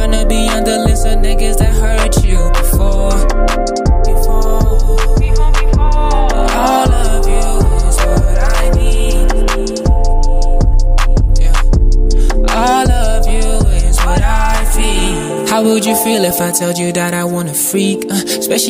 tryna be on the list of niggas that hurt you before. Before. All of you is what I need. Yeah. All of you is what I feel. How would you feel if I told you that I want a freak? Uh, especially